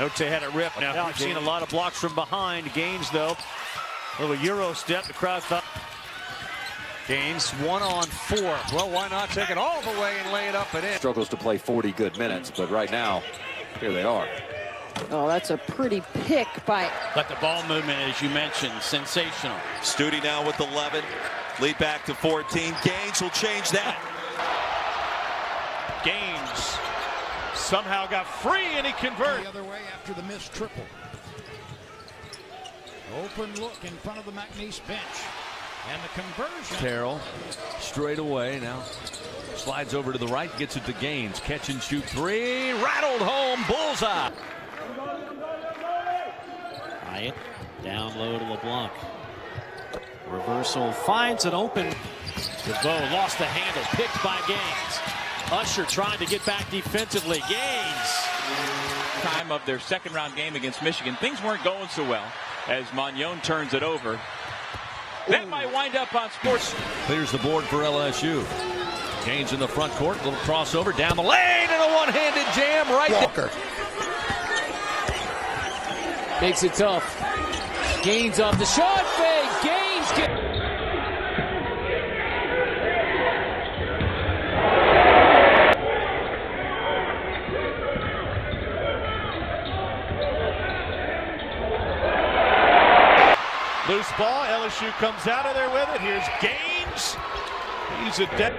Note had a rip. Now we've seen a lot of blocks from behind. Gaines, though, a little Euro step. The crowd thought. Gaines one on four. Well, why not take it all the way and lay it up and in? Struggles to play 40 good minutes, but right now, here they are. Oh, that's a pretty pick by. But the ball movement, as you mentioned, sensational. Stute now with 11. Lead back to 14. Gaines will change that. Gaines somehow got free and he converted. The other way after the missed triple. Open look in front of the McNeese bench. And the conversion. Terrell straight away now. Slides over to the right, gets it to Gaines. Catch and shoot three. Rattled home. Bullseye. Hyatt down low to LeBlanc. Reversal finds an open. DeVoe lost the handle. Picked by Gaines. Usher trying to get back defensively. Gaines. Time of their second round game against Michigan. Things weren't going so well as Magnon turns it over. That might wind up on sports. Clears the board for LSU. Gaines in the front court. Little crossover down the lane and a one-handed jam right Walker. Makes it tough. Gaines off the shot fake. Gaines get. Loose ball. LSU comes out of there with it. Here's Gaines. He's a dead.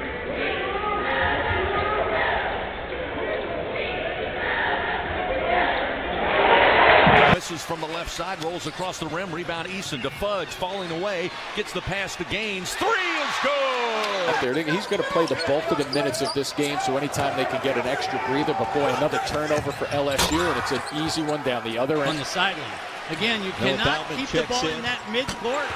Misses from the left side, rolls across the rim, rebound Eason to Fudge, falling away, gets the pass to Gaines. Three is good! There. He's going to play the bulk of the minutes of this game, so anytime they can get an extra breather, but boy, another turnover for LSU, and it's an easy one down the other end. On the sideline. Again, you cannot keep the ball in. in that mid-court.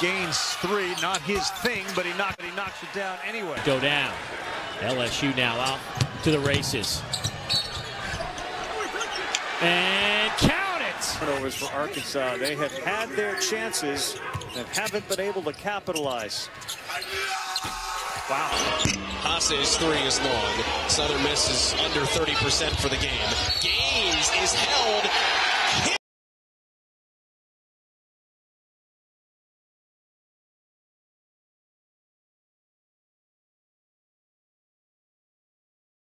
Gaines three, not his thing, but he knocked he knocks it down anyway. Go down. LSU now out to the races. And count it! Turnovers for Arkansas. They have had their chances and haven't been able to capitalize. Wow. Hase's three is long. Southern Miss is under 30% for the game. Gaines is held